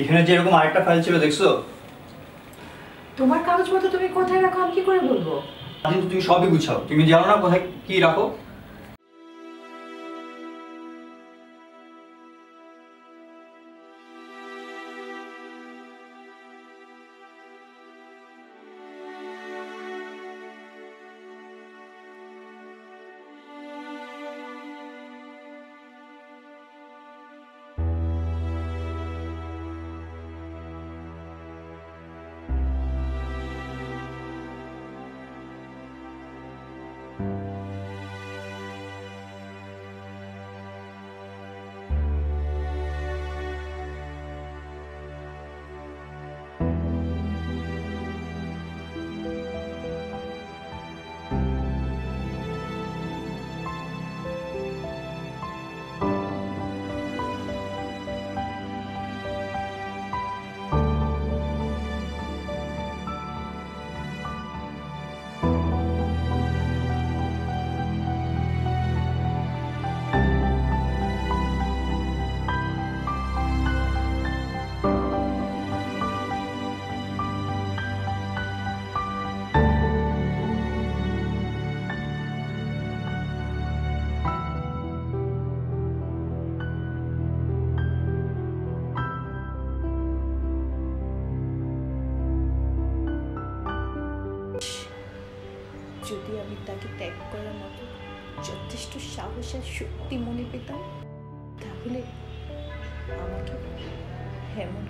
এখানে যে এরকম আরেকটা ফাইল ছিল দেখছ? তোমার কাগজপত্র তুমি কোথায় রাখো? আমি কি করে বলব? কিন্তু তুমি সবই গুছাও। তুমি জানো না কোথায় কি রাখো? যদি আমি তাকে ত্যাগ করার মতো যথেষ্ট সাহস আর শক্তি মনে পেতাম, তাহলে আমাকে এমন